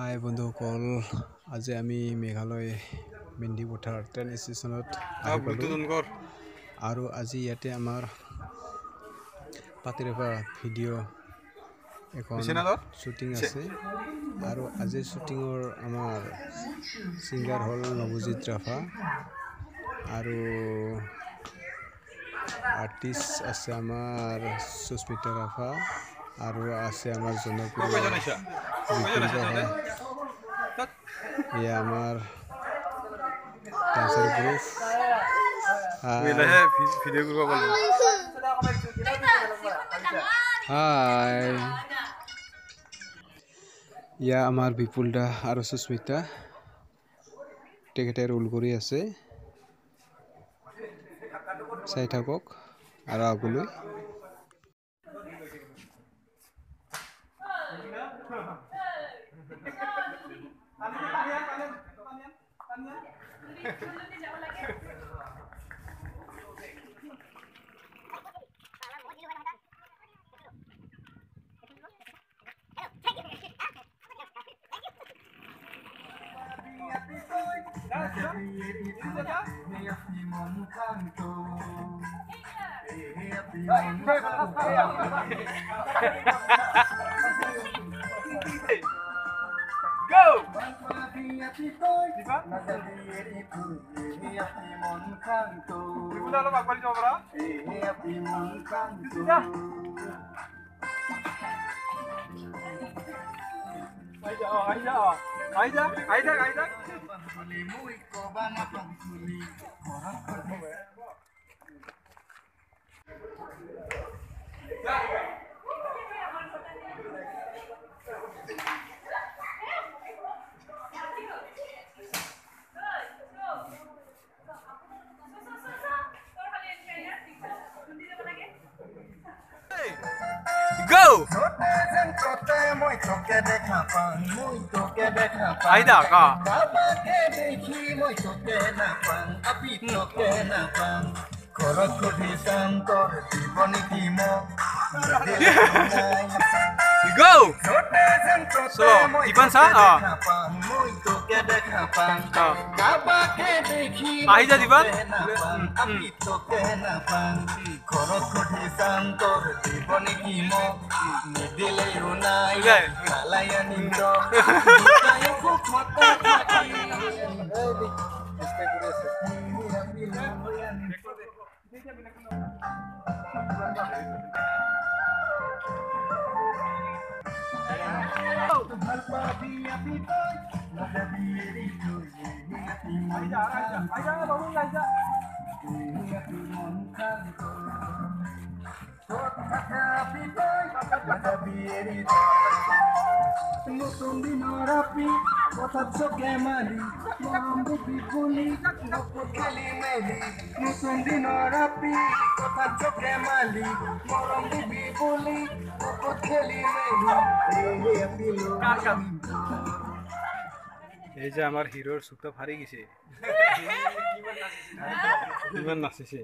হাই বন্ধুসকল আজি আমি মেঘালয় মেণ্ডি পথাৰ ট্ৰেইন ষ্টেচনত আৰু আজি ইয়াতে আমাৰ পাতিৰপা ভিডিঅ' এখন শ্বুটিং আছে। আৰু আজিৰ শ্বুটিঙৰ আমাৰ ছিংগাৰ হ'ল নৱজিত ৰাভা। আৰু আৰ্টিষ্ট আছে আমাৰ সুস্মিতা ৰাভা। আৰু আছে আমাৰ জনপ্ৰিয় এয়া আমাৰ ডান্সাৰ গ্ৰুপ হাই। ইয়া আমাৰ বিপুল দা আৰু সুস্মিতা। তেখেতে ৰোল কৰি আছে। চাই থাকক আৰু আগলৈ। Happy go! Diba? Ibu na lang magbalik Yeah. ঘৰত সুধি চাম তোৰ জীৱনী কি মোক You go. So, Ivan sa? Ah. আহি যা নাই কালাই আনিন্দ খুব Thank you. আপি তই নাযাবি এৰি থৈ নতুন দিনৰ আপি কথা চোখে মারি মামুটি গুলি খেলি মেলি নতুন দিন রাপি কথা চোখে মালি মরম বুবি বলি কপত খেলি মেলি এই যে আমার হিরোর সুখটা ফারি গেছে। কিমান নাচিছে।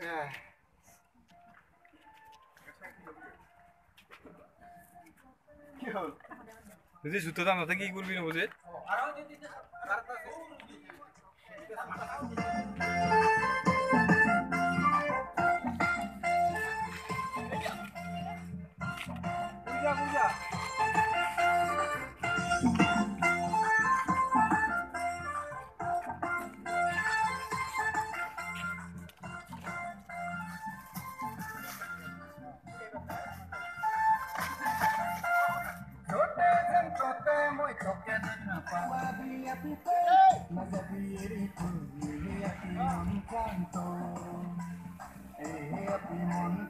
হ্যাঁ। যদি জুতো দাম নাথাকে কি করবি না বুঝে Tote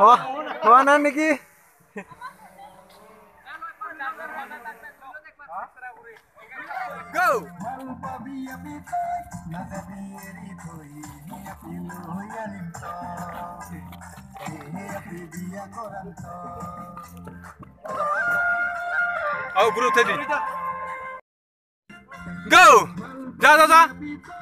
हुआ हुआ ना निकी go. Oh, Bruno Teddy. Go! Da da da!